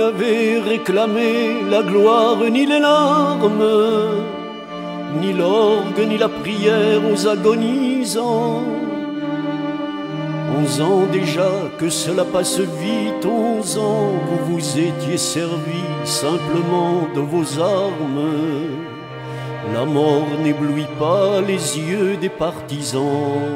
n'avez réclamé la gloire ni les larmes, ni l'orgue ni la prière aux agonisants. Onze ans déjà que cela passe vite, onze ans vous vous étiez servi simplement de vos armes. La mort n'éblouit pas les yeux des partisans.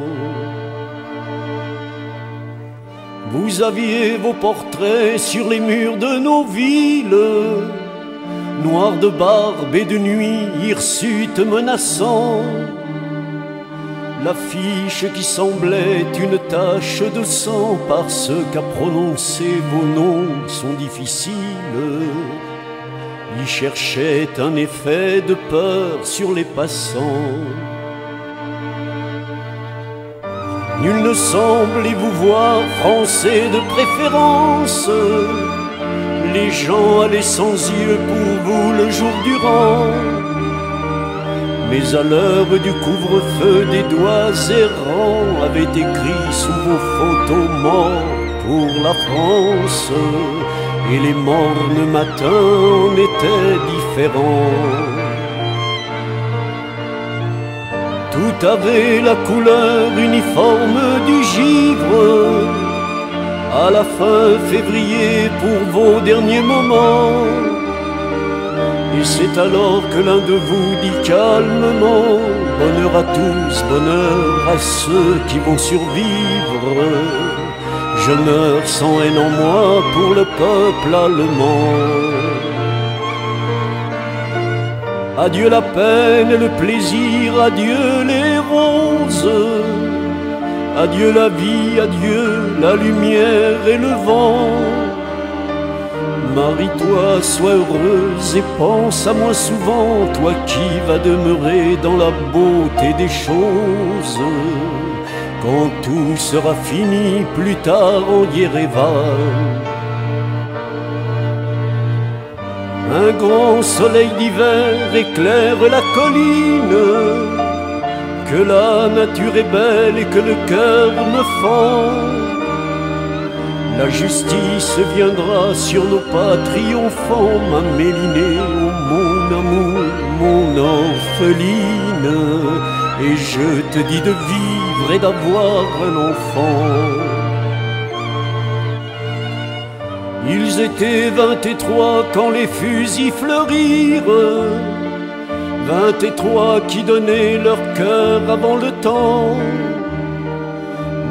Vous aviez vos portraits sur les murs de nos villes, noirs de barbe et de nuit, hirsutes menaçants. L'affiche qui semblait une tache de sang parce qu'à prononcer vos noms sont difficiles, y cherchait un effet de peur sur les passants. Nul ne semblait vous voir français de préférence. Les gens allaient sans yeux pour vous le jour durant. Mais à l'heure du couvre-feu, des doigts errants avaient écrit sous vos photos morts pour la France. Et les mornes matins en étaient différents. Tout avait la couleur uniforme du givre. À la fin février pour vos derniers moments. Et c'est alors que l'un de vous dit calmement Bonheur à tous, bonheur à ceux qui vont survivre. Je meurs sans haine en moi pour le peuple allemand. Adieu la peine et le plaisir, adieu les roses. Adieu la vie, adieu la lumière et le vent. Marie-toi, sois heureuse et pense à moi souvent, toi qui vas demeurer dans la beauté des choses. Quand tout sera fini plus tard en Yerevan. Un grand soleil d'hiver éclaire la colline, que la nature est belle et que le cœur me fend. La justice viendra sur nos pas triomphants, ma mélinée, oh mon amour, mon orpheline, et je te dis de vivre et d'avoir un enfant. Ils étaient vingt et trois quand les fusils fleurirent, vingt et trois qui donnaient leur cœur avant le temps.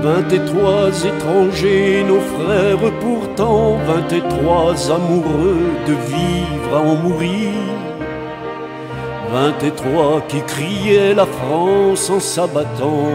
Vingt et trois étrangers, nos frères pourtant, vingt et trois amoureux de vivre à en mourir. Vingt et trois qui criaient la France en s'abattant.